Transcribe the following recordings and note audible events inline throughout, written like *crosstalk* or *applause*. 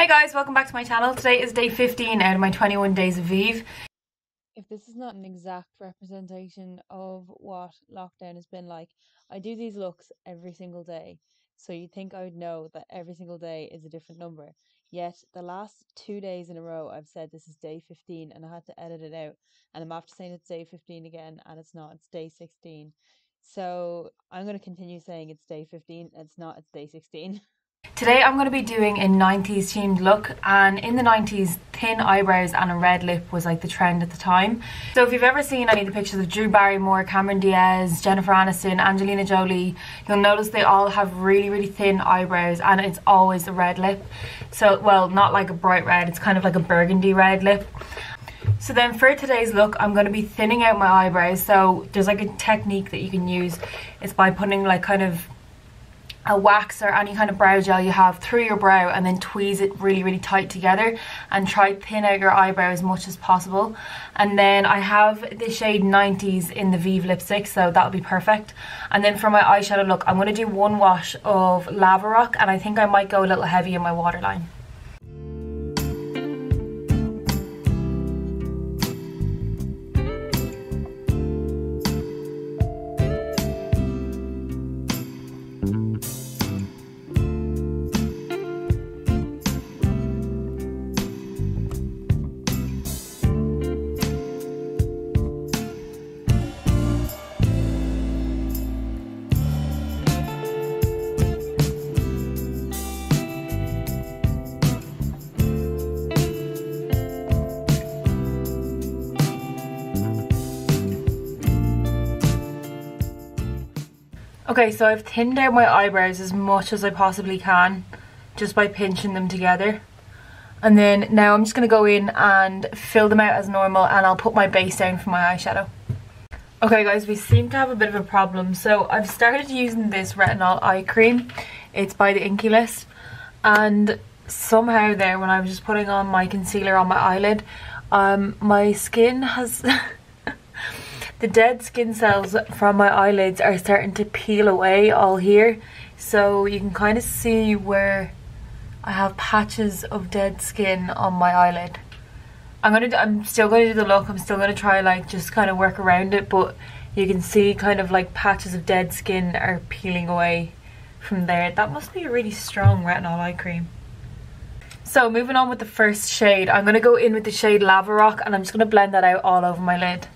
Hey guys, welcome back to my channel. Today is day 15 out of my 21 days of Vieve. If this is not an exact representation of what lockdown has been like, I do these looks every single day. So you'd think I would know that every single day is a different number. Yet the last two days in a row, I've said this is day 15 and I had to edit it out. And I'm after saying it's day 15 again and it's not, it's day 16. So I'm going to continue saying it's day 15. It's not, it's day 16. *laughs* Today I'm going to be doing a 90s themed look and in the 90s thin eyebrows and a red lip was like the trend at the time. So if you've ever seen any of the pictures of Drew Barrymore, Cameron Diaz, Jennifer Aniston, Angelina Jolie, you'll notice they all have really really thin eyebrows and it's always a red lip. So well not like a bright red, it's kind of like a burgundy red lip. So then for today's look, I'm going to be thinning out my eyebrows. So there's like a technique that you can use. It's by putting like kind of a wax or any kind of brow gel you have through your brow and then tweeze it really really tight together and try thin out your eyebrow as much as possible. And then I have the shade Ninetease in the Vieve lipstick so that'll be perfect. And then for my eyeshadow look I'm going to do one wash of Lavarock and I think I might go a little heavy in my waterline Okay, so I've thinned out my eyebrows as much as I possibly can just by pinching them together. And then now I'm just going to go in and fill them out as normal and I'll put my base down for my eyeshadow. Okay guys, we seem to have a bit of a problem. So I've started using this retinol eye cream. It's by the Inkey List. And somehow there, when I was just putting on my concealer on my eyelid, um, my skin has... *laughs* the dead skin cells from my eyelids are starting to peel away all here so you can kind of see where I have patches of dead skin on my eyelid. I'm gonna I'm still gonna do the look I'm still gonna try like just kind of work around it but you can see kind of like patches of dead skin are peeling away from there. That must be a really strong retinol eye cream. So moving on with the first shade. I'm gonna go in with the shade Lavarock and I'm just gonna blend that out all over my lid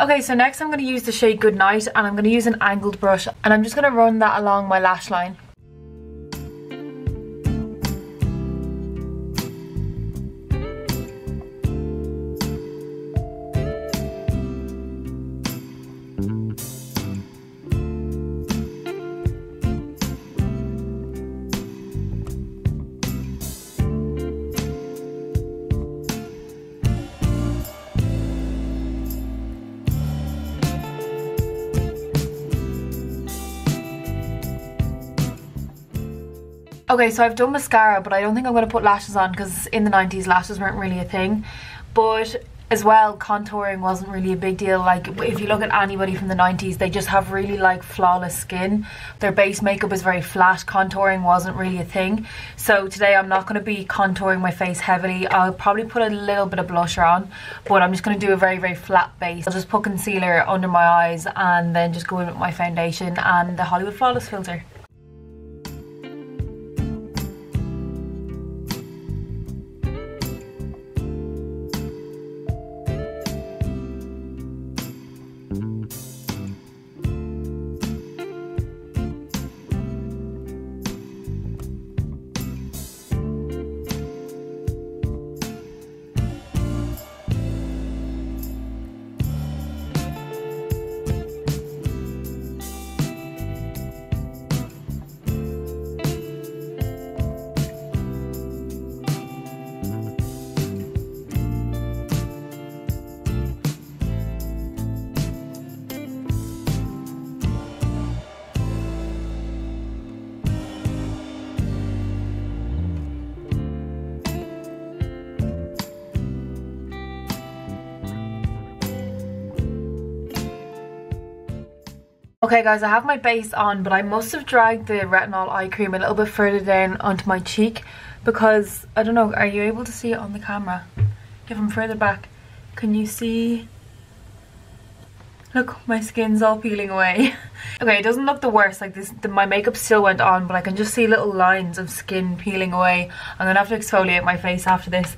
Okay, so next I'm going to use the shade Goodnight and I'm going to use an angled brush and I'm just going to run that along my lash line. Okay, so I've done mascara, but I don't think I'm going to put lashes on because in the 90s lashes weren't really a thing. But as well, contouring wasn't really a big deal. Like, if you look at anybody from the 90s, they just have really, like, flawless skin. Their base makeup is very flat. Contouring wasn't really a thing. So today I'm not going to be contouring my face heavily. I'll probably put a little bit of blusher on, but I'm just going to do a very, very flat base. I'll just put concealer under my eyes and then just go in with my foundation and the Hollywood Flawless filter. Okay guys, I have my base on, but I must have dragged the retinol eye cream a little bit further down onto my cheek because, I don't know, are you able to see it on the camera? If I'm further back, can you see? Look, my skin's all peeling away. *laughs* okay, it doesn't look the worst, like this, the, my makeup still went on, but I can just see little lines of skin peeling away. I'm gonna have to exfoliate my face after this.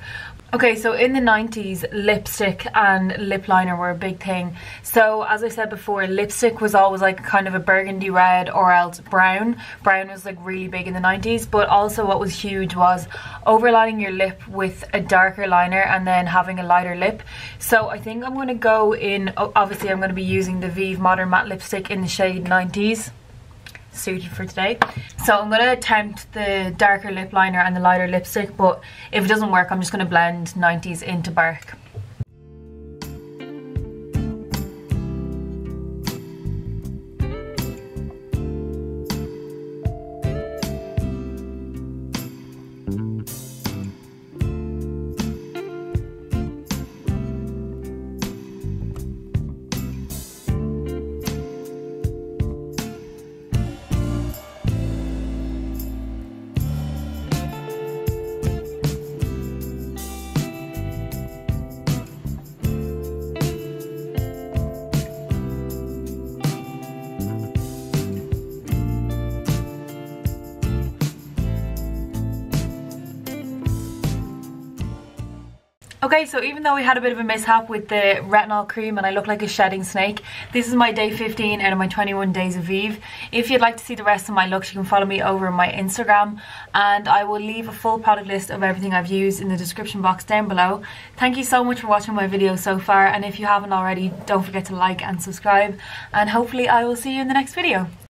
Okay, so in the 90s, lipstick and lip liner were a big thing. So, as I said before, lipstick was always like kind of a burgundy red or else brown. Brown was like really big in the Ninetease, but also what was huge was overlining your lip with a darker liner and then having a lighter lip. So, I think I'm going to go in, obviously, I'm going to be using the Vieve Modern Matte Lipstick in the shade 90s suited for today. So I'm going to attempt the darker lip liner and the lighter lipstick, but if it doesn't work, I'm just going to blend Ninetease into Bark. Okay, so even though we had a bit of a mishap with the retinol cream and I look like a shedding snake, this is my day 15 out of my 21 days of Vieve. If you'd like to see the rest of my looks, you can follow me over on my Instagram and I will leave a full product list of everything I've used in the description box down below. Thank you so much for watching my video so far and if you haven't already, don't forget to like and subscribe and hopefully I will see you in the next video.